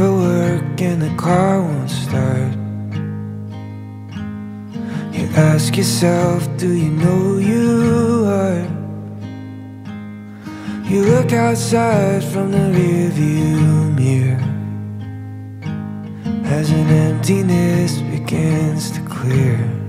for work and the car won't start. You ask yourself, do you know you are? You look outside from the rearview mirror as an emptiness begins to clear.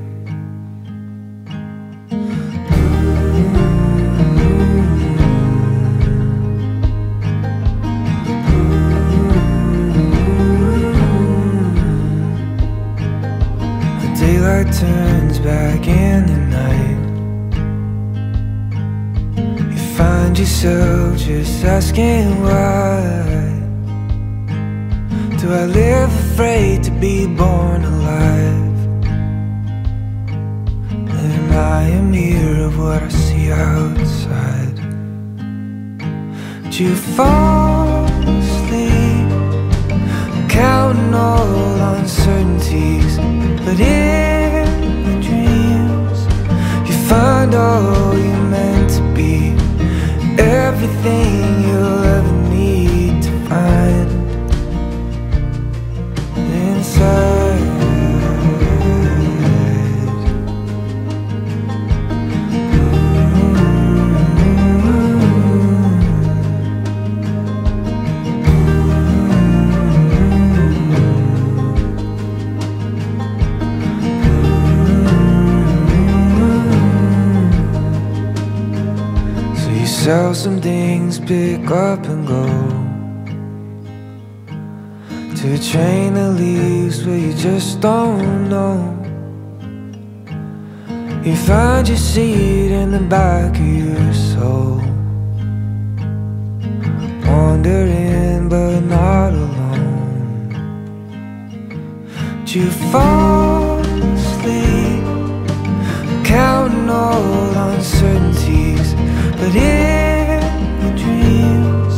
Yourself just asking why. Do I live afraid to be born alive? Am I a mirror of what I see outside? Do you fall asleep, counting all uncertainties? But in the dreams, you find all you everything you'll ever need to find sell some things, pick up and go to a train that leaves where you just don't know. You find your seat in the back of your soul, wandering but not alone. Do you fall asleep, counting all uncertainties, but in your dreams,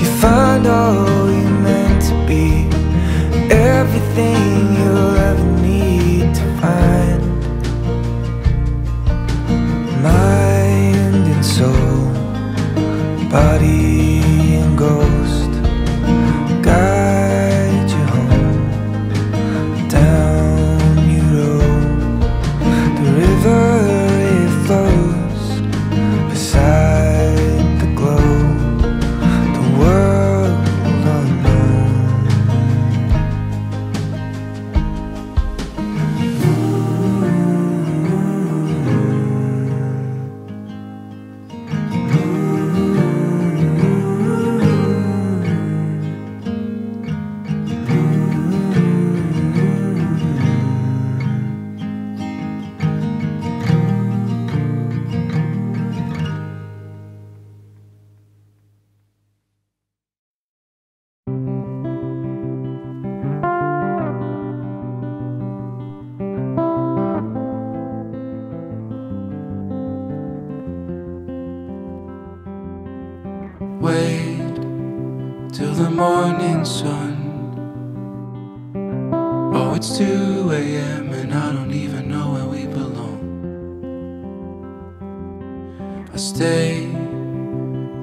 you find all you meant to be, everything you'll ever need to find. Mind and soul, body Wait till the morning sun. Oh, it's 2 a.m. and I don't even know where we belong. I stay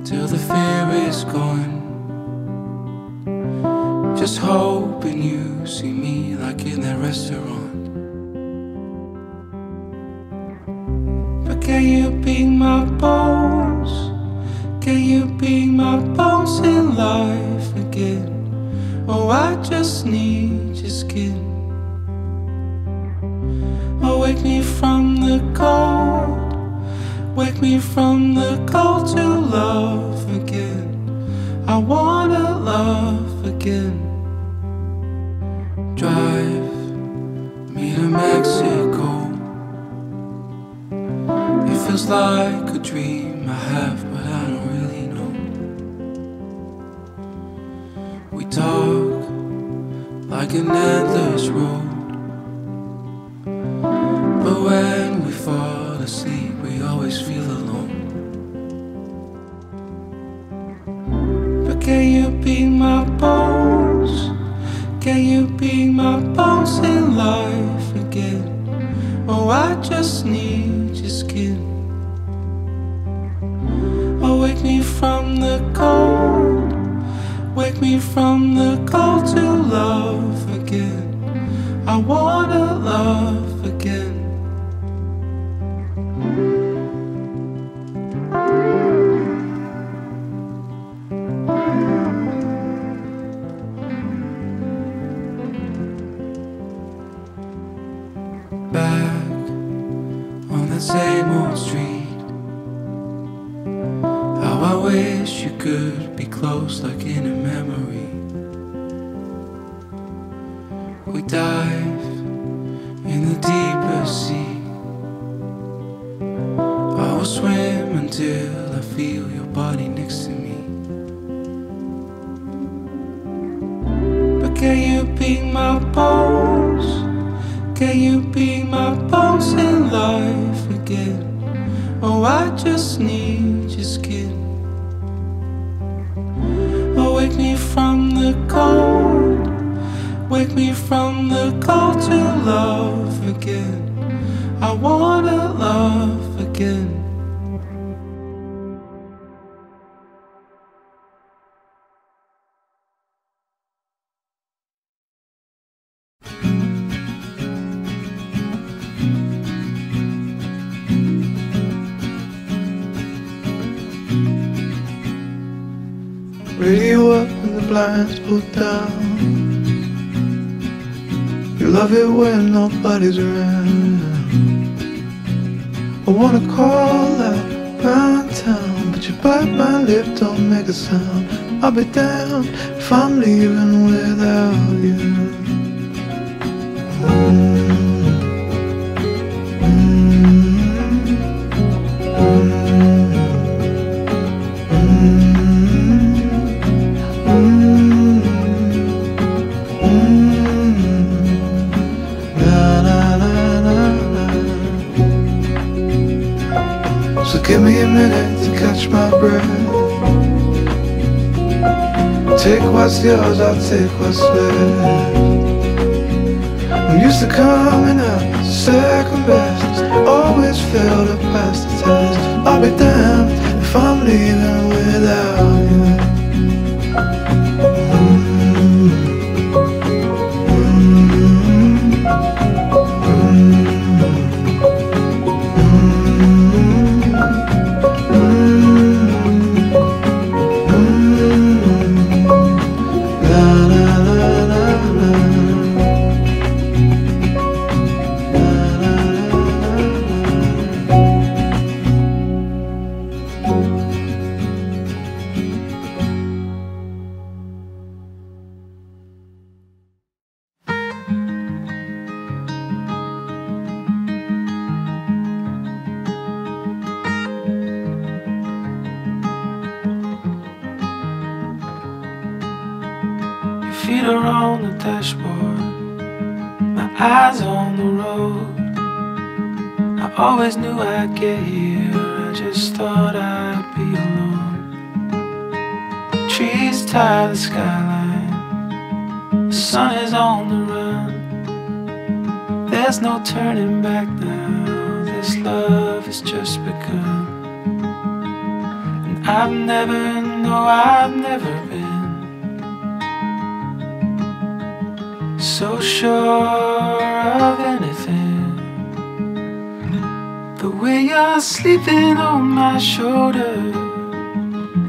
till the fear is gone. Just hoping you see me like in that restaurant. But can you be my bones? Can you be bones in life again? Oh, I just need your skin. Oh, wake me from the cold. Wake me from the cold to love again. I wanna love again. Drive me to Mexico. It feels like a dream same old street. How I wish you could be close like in a memory. We dive in the deeper sea. I will swim until I feel your body I'll be damned if I'm leaving without you. So give me a minute to catch my breath. Take what's yours, I'll take what's left. I'm used to coming out second best. Always fail to pass the test. I'll be damned if I'm leaving without you.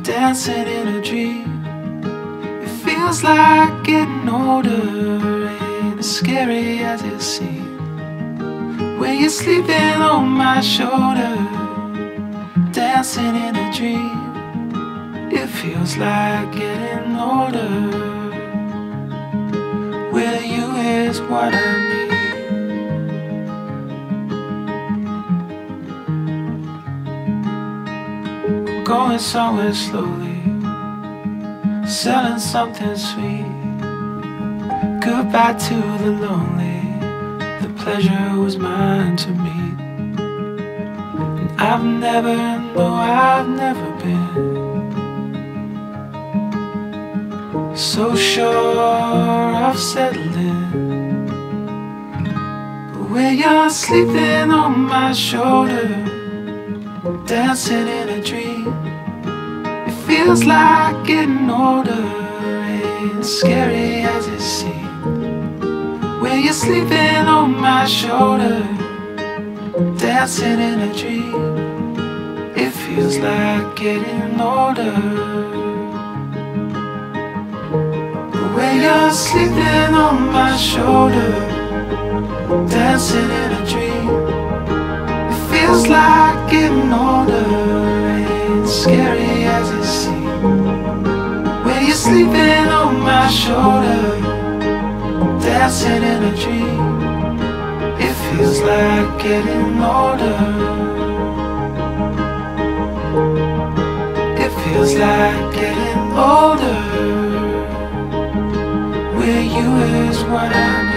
Dancing in a dream. It feels like getting older, ain't as scary as it seems. When you're sleeping on my shoulder, dancing in a dream. It feels like getting older. With you is what I need. Going somewhere slowly, selling something sweet. Goodbye to the lonely, the pleasure was mine to meet. And I've never, no, I've never been so sure of settling. But when you're sleeping on my shoulder, dancing in a dream, it feels like getting older, as scary as it seems. When you're sleeping on my shoulder, dancing in a dream, it feels like getting older. When you're sleeping on my shoulder, dancing in a dream, feels like getting older. Ain't scary as it seems. When you're sleeping on my shoulder, dancing in a dream, it feels like getting older. It feels like getting older. With you is what I need.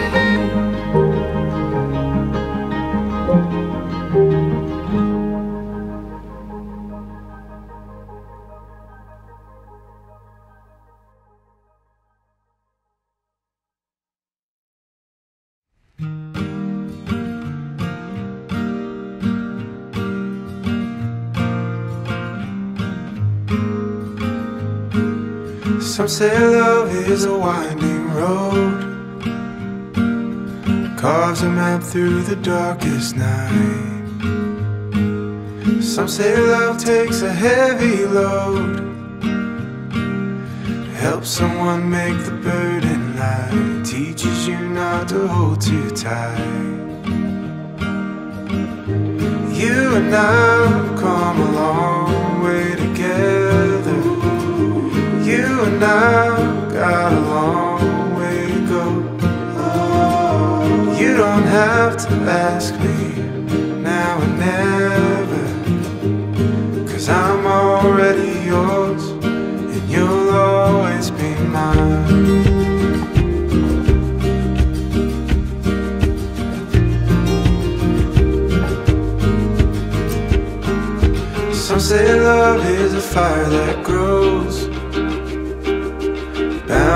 Say love is a winding road, carves a map through the darkest night. Some say love takes a heavy load, helps someone make the burden light, teaches you not to hold too tight. You and I have come a long way together. You and I got a long way to go. You don't have to ask me now or never. Cause I'm already yours, and you'll always be mine. Some say love is a fire that grows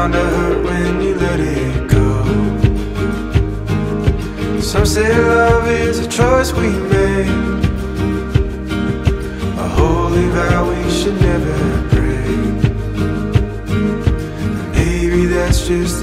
Bound to hurt when you let it go. Some say love is a choice we make, a holy vow we should never break. Maybe that's just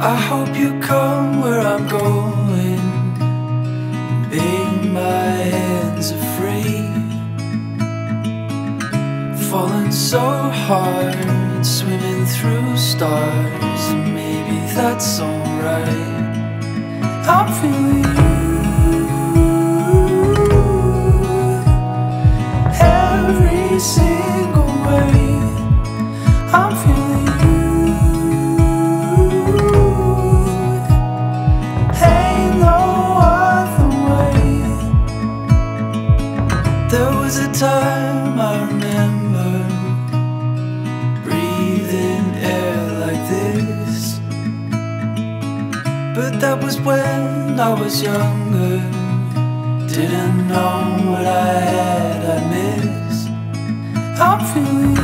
I hope you come where I'm going, babe, my hands are free. Falling so hard, swimming through stars, maybe that's alright. I'm feeling you. every single was younger Didn't know what I had, I missed. I'm feeling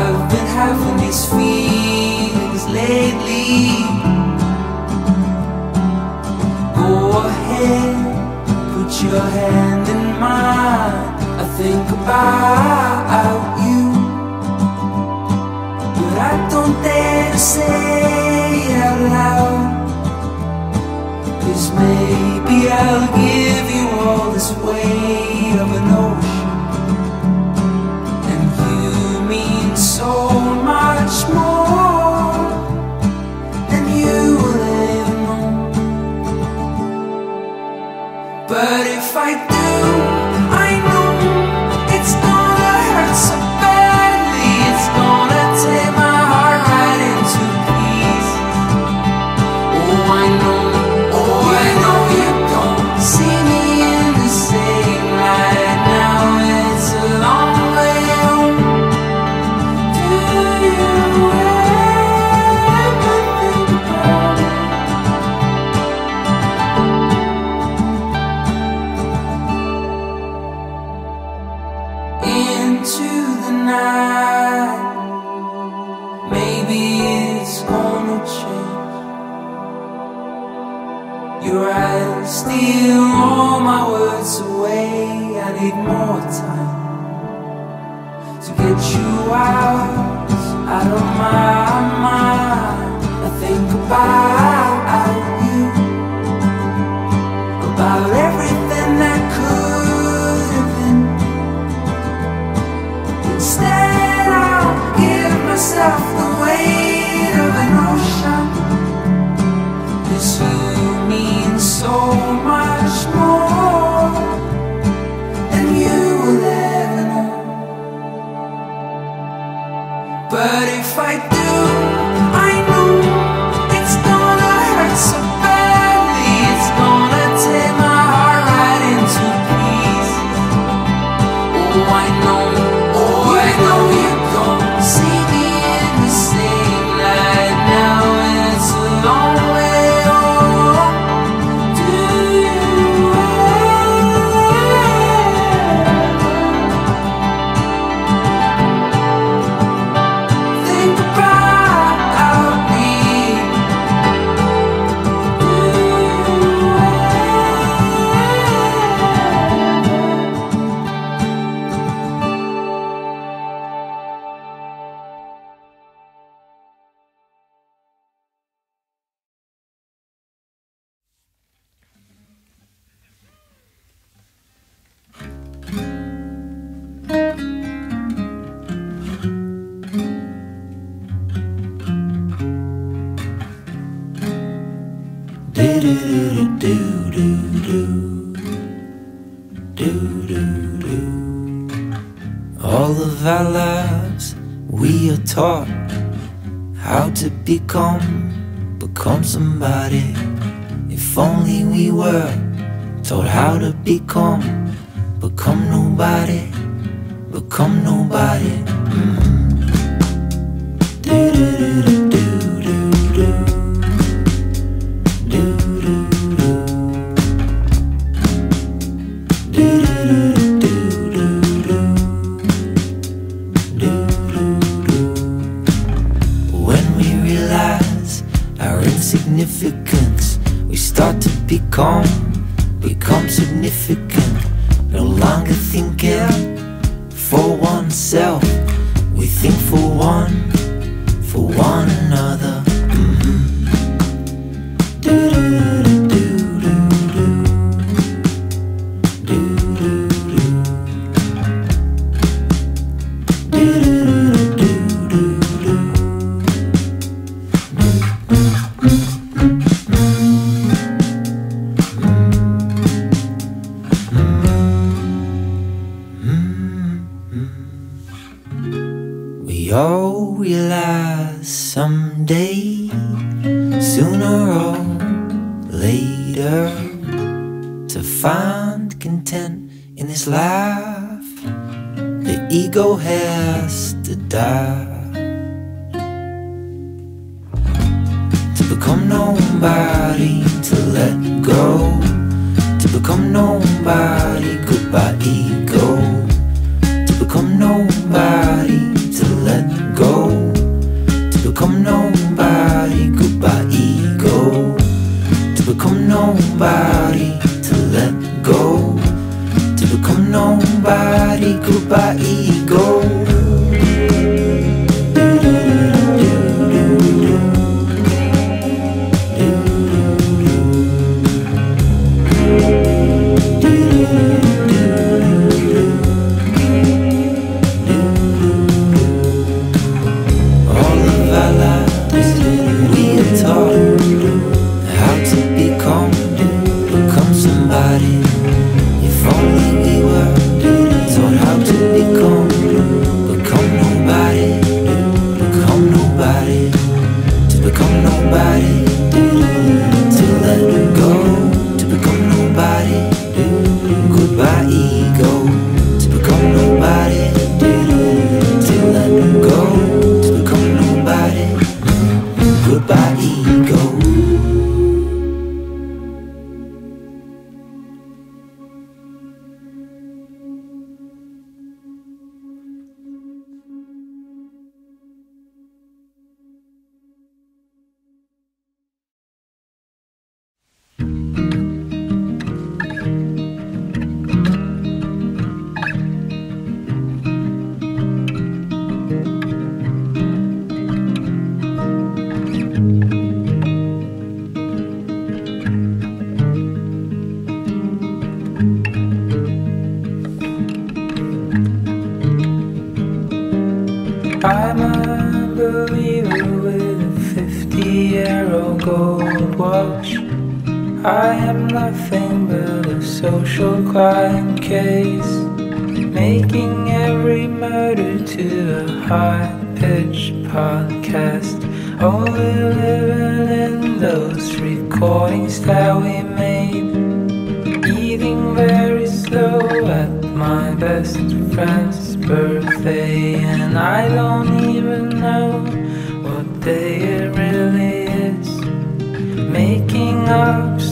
I've been having these feelings lately. Go ahead, put your hand in mine. I think about you But I don't dare to say out loud. Cause maybe I'll give you all this weight of an ocean so much more than you will ever know. But if I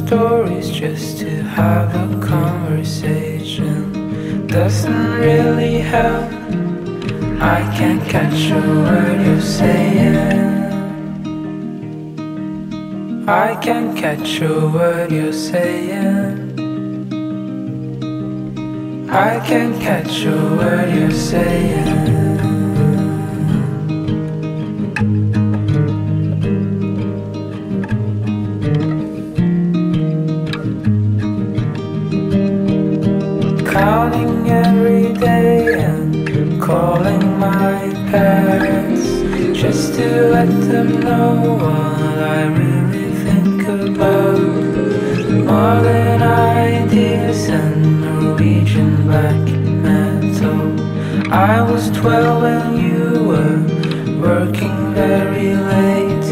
stories just to have a conversation doesn't really help. I can't catch a word you're saying. I can't catch a word you're saying. I can't catch a word you're saying. day and calling my parents just to let them know what I really think about. More than ideas and Norwegian black metal. I was 12 and you were working very late.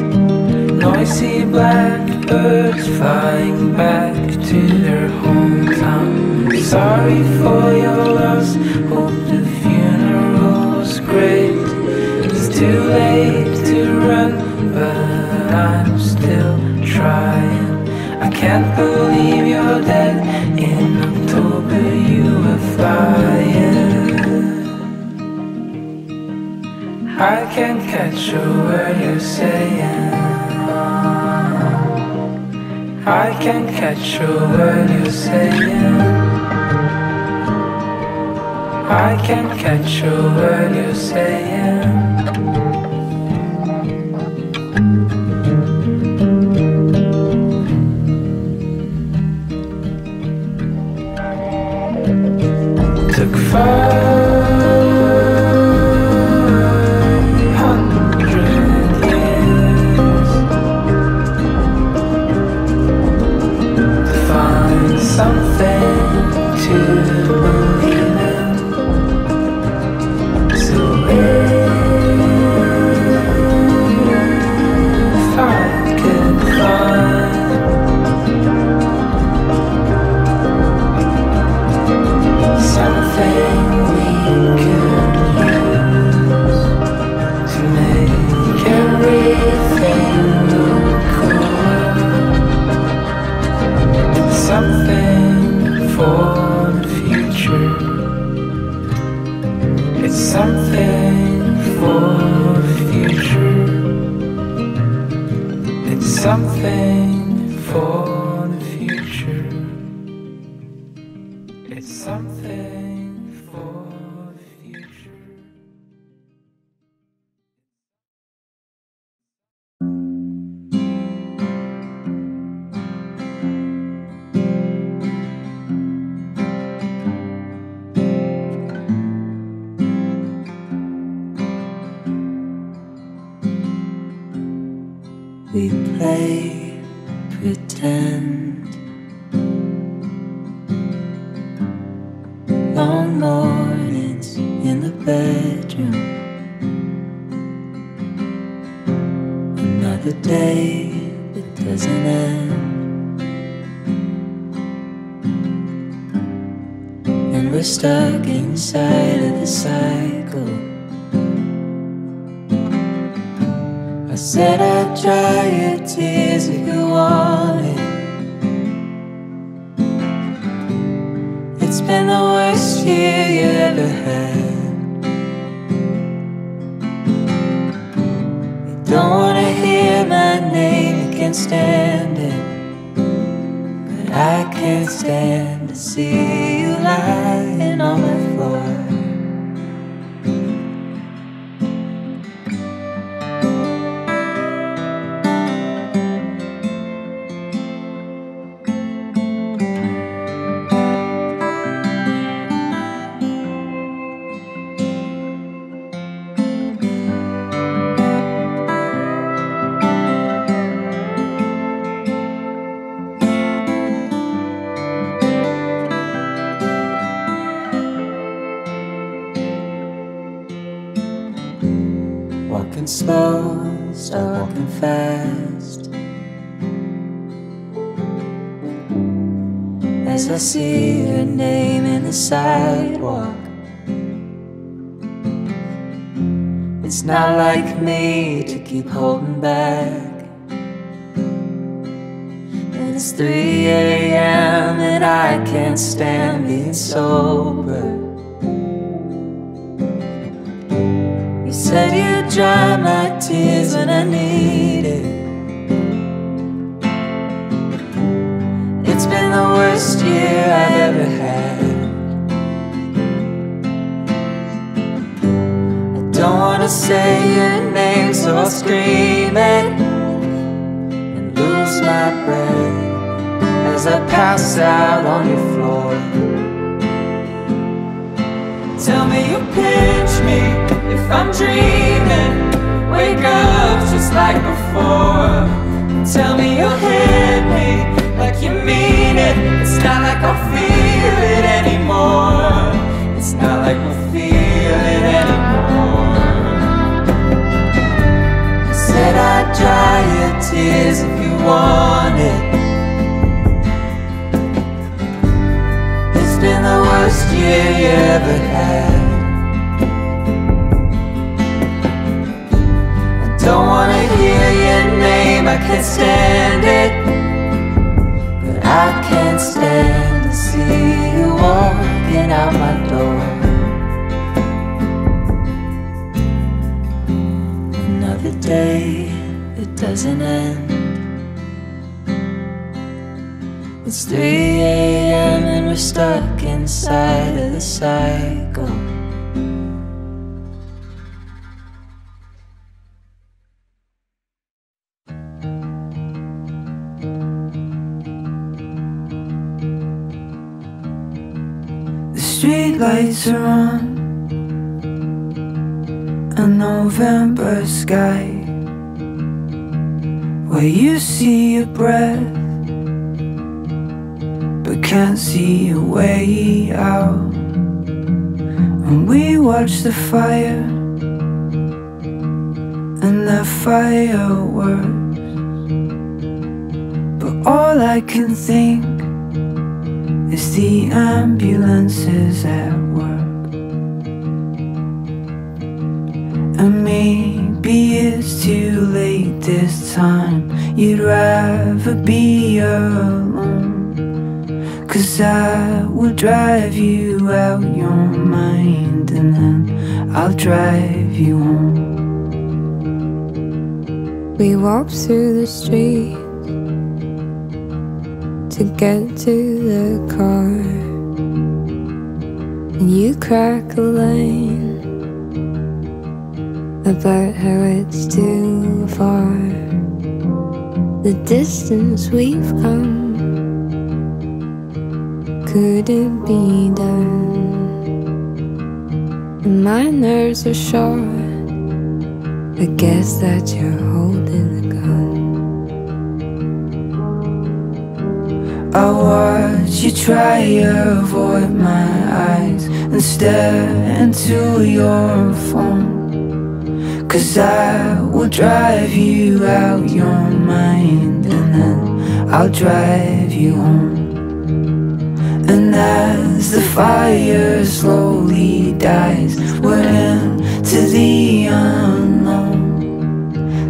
Noisy blackbirds flying back to their hometown. Sorry for your loss. Too late to run, but I'm still trying. I can't believe you're dead. In October, you were flying. I can't catch a word you're saying. I can't catch a word you're saying. I can't catch a word you're saying. Took five we're stuck inside of the cycle. I said I'd dry your tears if you wanted. It's been the worst year you ever had. You don't wanna hear my name, you can't stand it. But I can't stand to see you lying on the see your name in the sidewalk. It's not like me to keep holding back. And it's 3 a.m. and I can't stand being sober. You said you'd dry my tears when I need been the worst year I ever had. I don't wanna say your name, so I'll scream it and lose my breath as I pass out on your floor. Tell me you pinch me if I'm dreaming. Wake up just like before. Tell me you'll hit me like you mean it. It's not like I'll feel it anymore. It's not like we'll feel it anymore. I said I'd dry your tears if you want it. It's been the worst year you ever had. I don't wanna hear your name, I can't stand it. I can't stand to see you walking out my door. Another day, it doesn't end. It's 3 a.m. and we're stuck inside of the cycle. Lights are on a November sky where you see your breath but can't see a way out. And we watch the fire and the fireworks, but all I can think is the ambulances at work. And maybe it's too late this time. You'd rather be alone. Cause I will drive you out your mind and then I'll drive you home. We walk through the street to get to the car. And you crack a line about how it's too far. The distance we've come couldn't be done. And my nerves are short. I guess that you're holding I watch you try to avoid my eyes and stare into your phone. Cause I will drive you out your mind and then I'll drive you home. And as the fire slowly dies, we're into the unknown.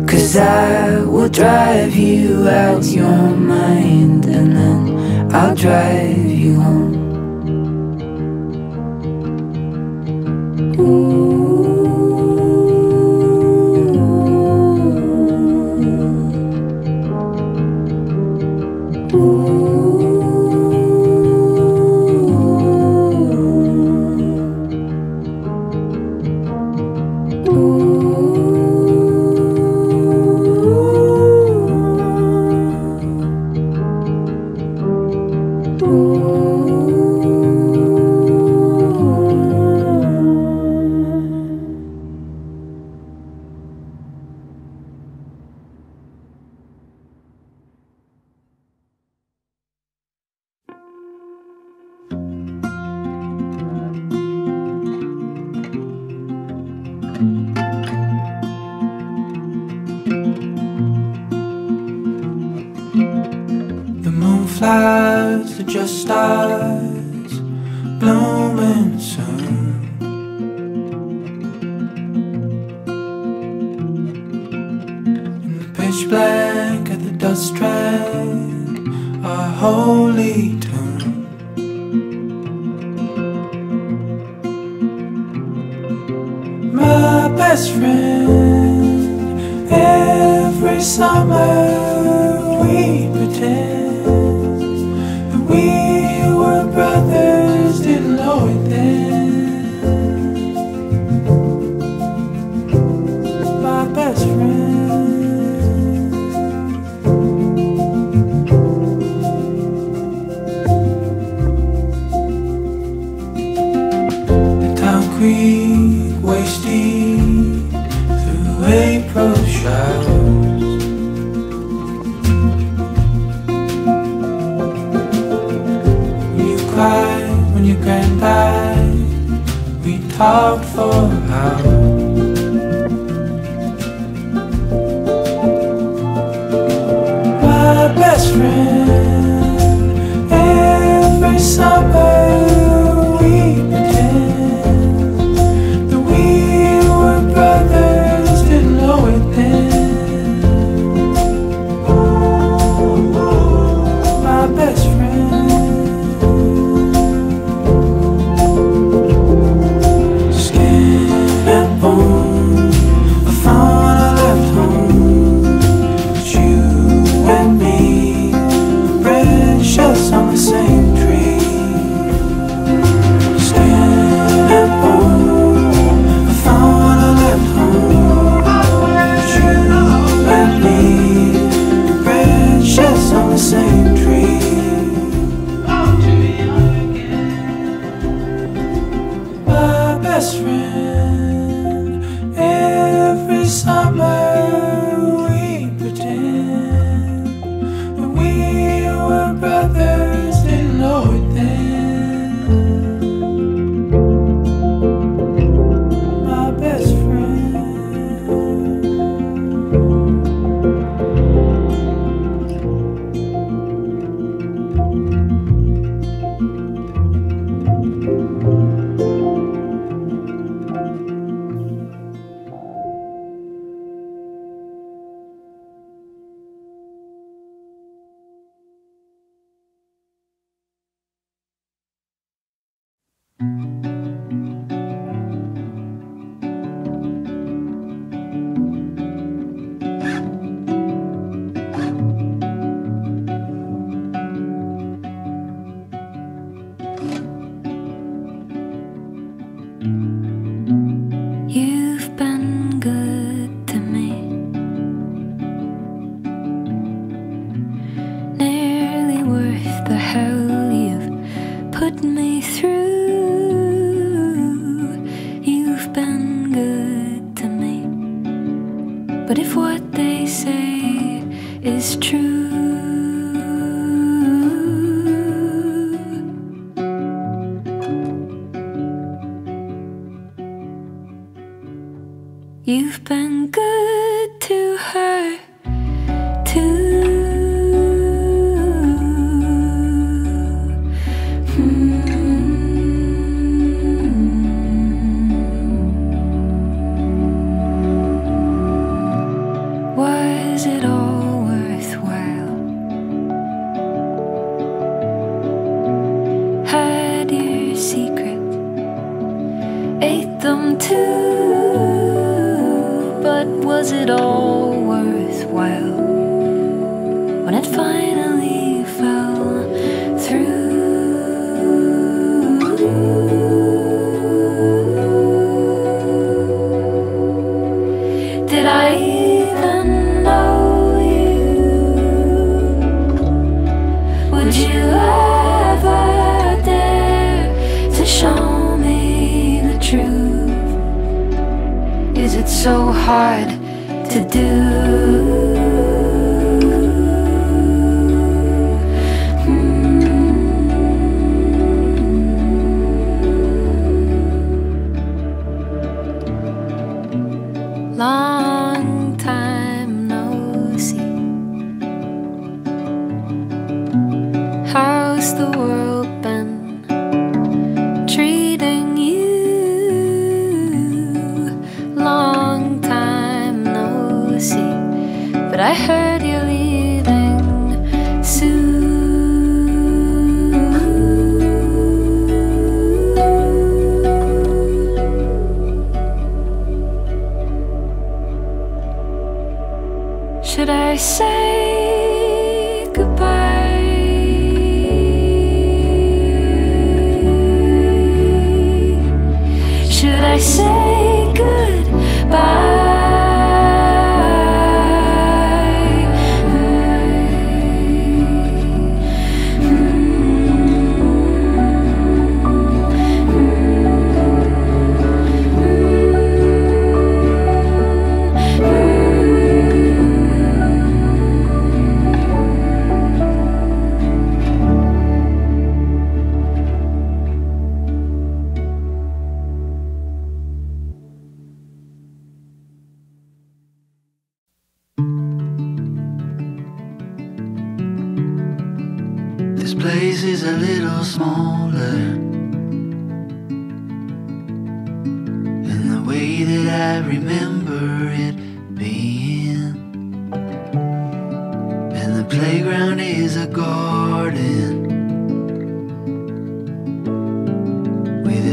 Cause I will drive you out your mind and then I'll drive you home. out for hours. My best friend every summer.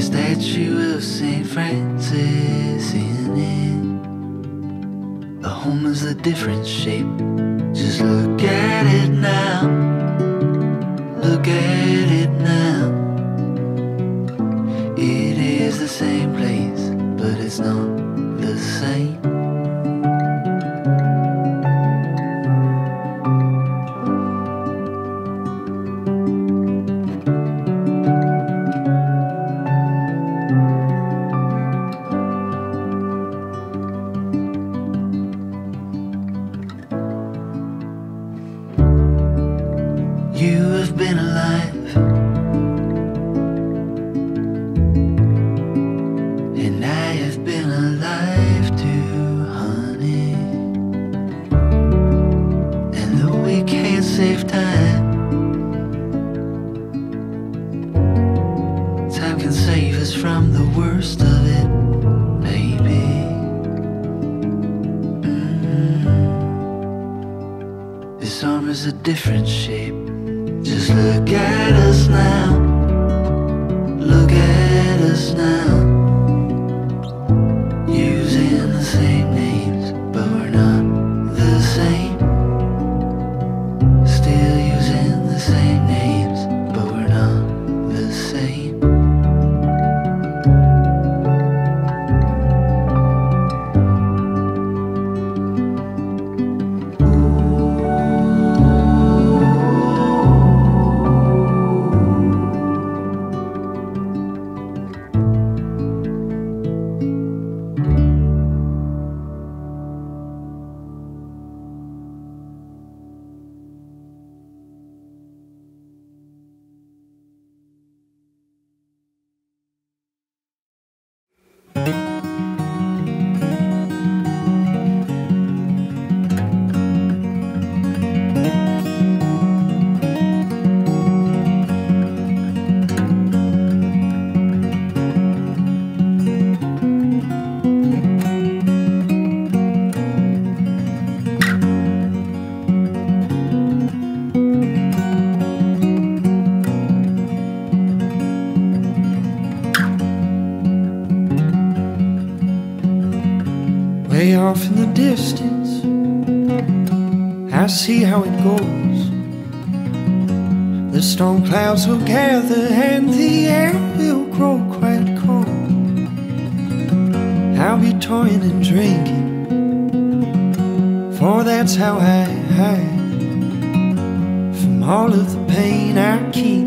statue of St. Francis in it. The home is a different shape. Just look at it now. Look at it now. It is the same place, but it's not the same. How it goes. The storm clouds will gather and the air will grow quite cold. I'll be toying and drinking, for that's how I hide from all of the pain I keep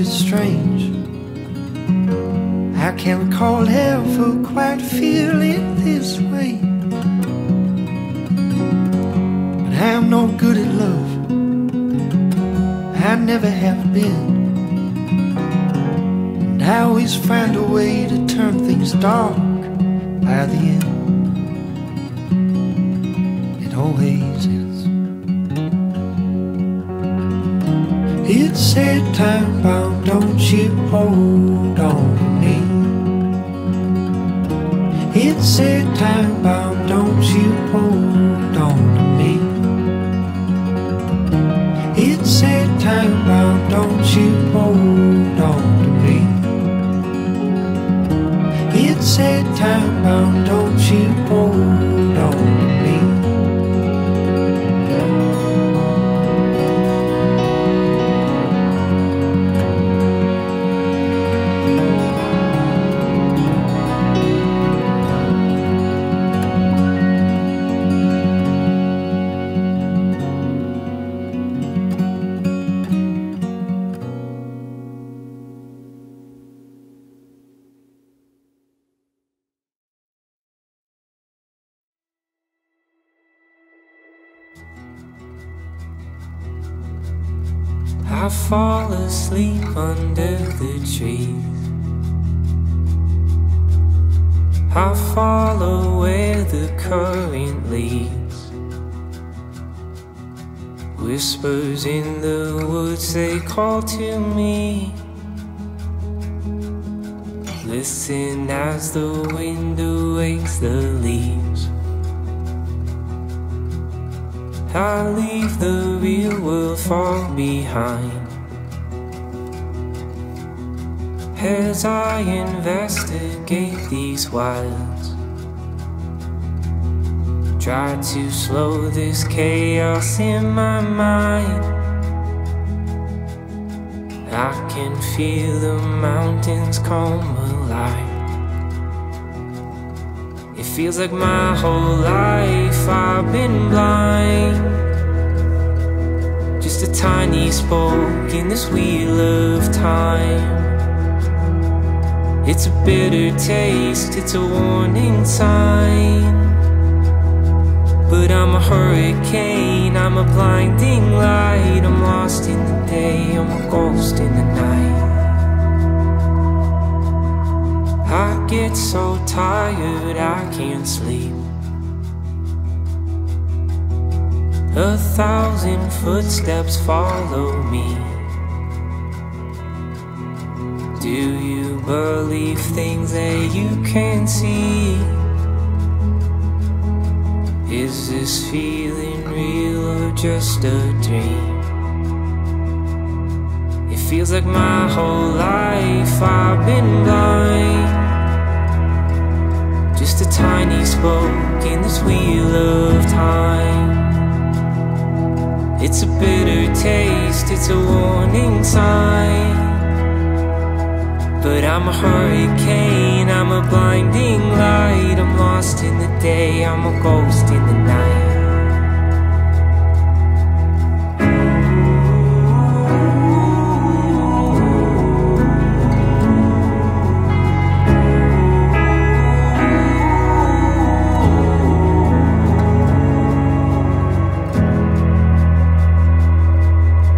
it's strange. I can't recall ever quite feeling this way. But I'm no good at love. I never have been. And I always find a way to turn things dark by the end. It always that time bomb, don't you hold on me. It's a time bomb, don't you hold on to me. It's a time bomb, don't you hold on to me. It's that time bomb, I follow where the current leads. Whispers in the woods, they call to me. Listen as the wind awakes the leaves. I leave the real world far behind. As I investigate these wilds, try to slow this chaos in my mind. I can feel the mountains come alive. It feels like my whole life I've been blind. Just a tiny spoke in this wheel of time. It's a bitter taste, it's a warning sign. But I'm a hurricane, I'm a blinding light. I'm lost in the day, I'm a ghost in the night. I get so tired I can't sleep. A thousand footsteps follow me. Do you believe things that you can't see? Is this feeling real or just a dream? It feels like my whole life I've been blind. Just a tiny spoke in this wheel of time. It's a bitter taste, it's a warning sign. But I'm a hurricane, I'm a blinding light. I'm lost in the day, I'm a ghost in the night.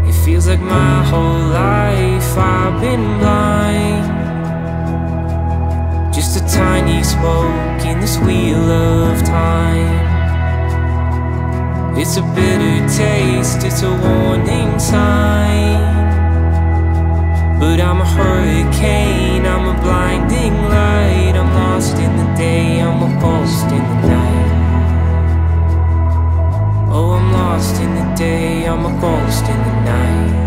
It feels like my whole life I've been blind. Tiny spoke in this wheel of time. It's a bitter taste, it's a warning sign. But I'm a hurricane, I'm a blinding light. I'm lost in the day, I'm a ghost in the night. Oh, I'm lost in the day, I'm a ghost in the night.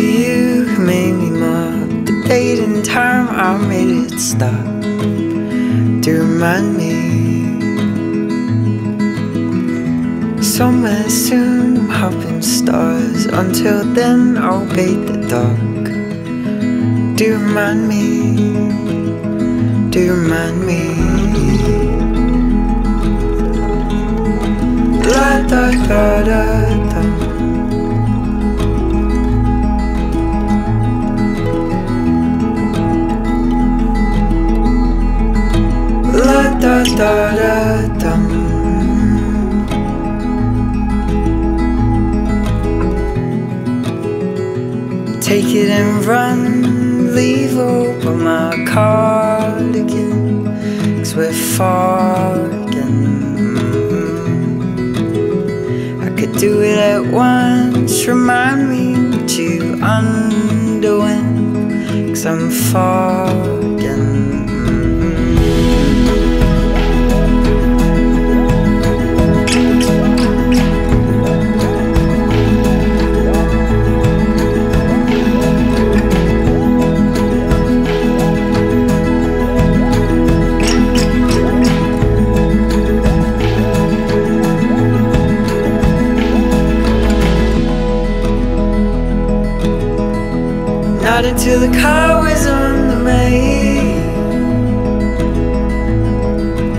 You made me mock? Debating time, I made it stop. Do you remind me? Somewhere soon, I'm hopping stars. Until then, I'll bait the dark. Do remind me? Do remind me? La da da da da. Da da da dum. Take it and run, leave open my cardigan, cause we're far again. I could do it at once, remind me what you underwent, cause I'm far until the car was on the way.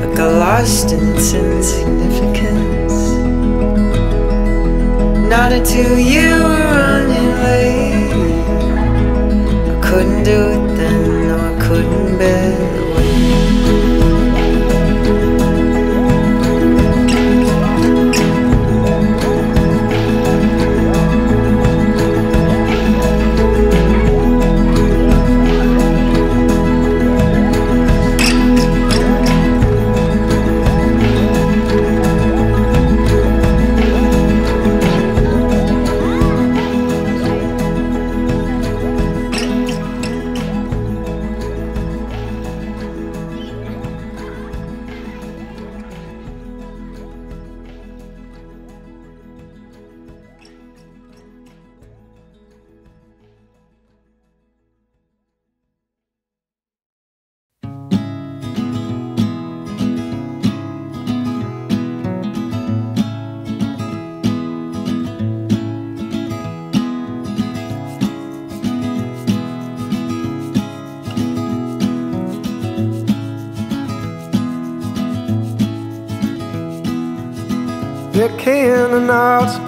I got lost in its insignificance. Not until you were running late. I couldn't do it then, no, I couldn't bear the weight.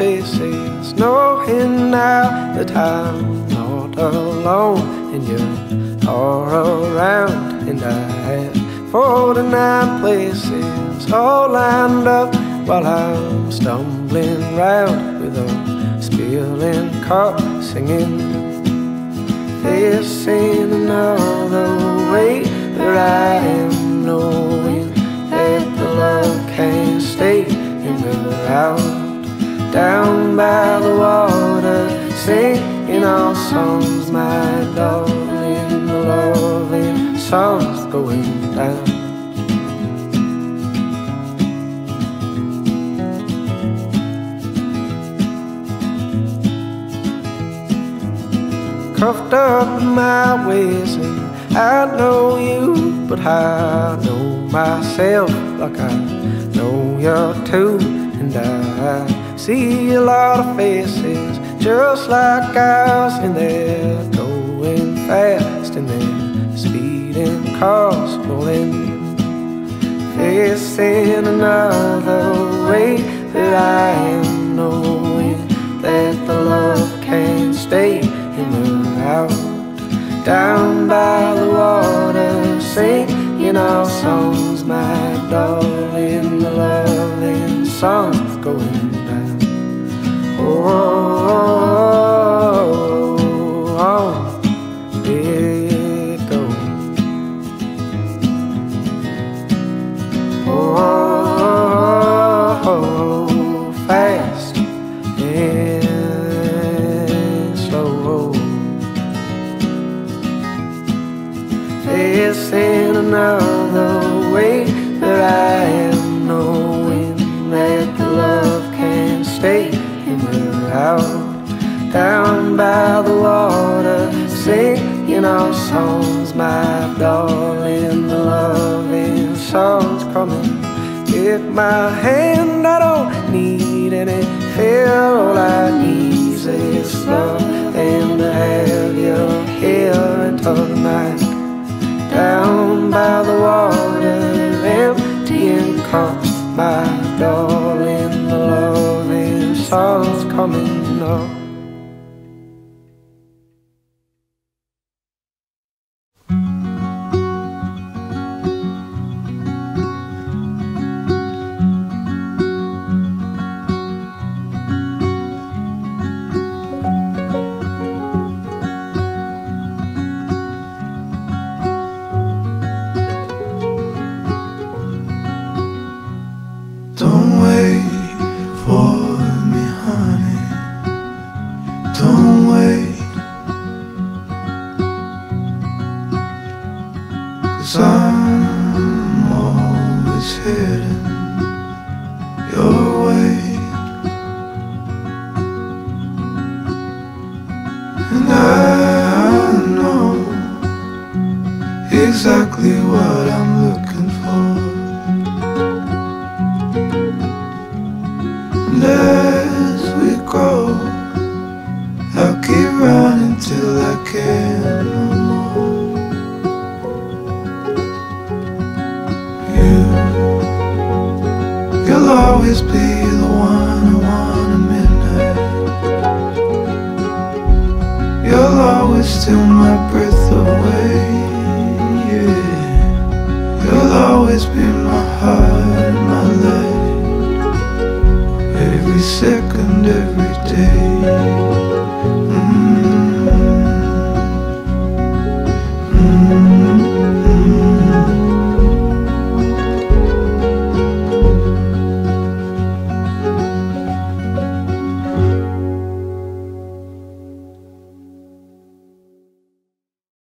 Spaces, knowing now that I'm not alone and you're all around. And I had 49 places all lined up while I'm stumbling round with a spilling cup singing. This ain't another way that I am knowing that the love can't stay in the out down by the water singing our songs my darling the loving sun's going down cuffed up my ways and I know you, but I know myself like I know you too. And I see a lot of faces just like ours, and they're going fast, and they're speeding cars rolling. Facing another way that I am knowing that the love can stay in the out down by the water, singing our songs, my darling, the loving down. Oh, oh, oh, oh. By the water singing our songs my darling the loving songs coming Take my hand I don't need any fear all I need is love and to have you here until the night down by the water, emptying cups, my darling, the loving songs coming up.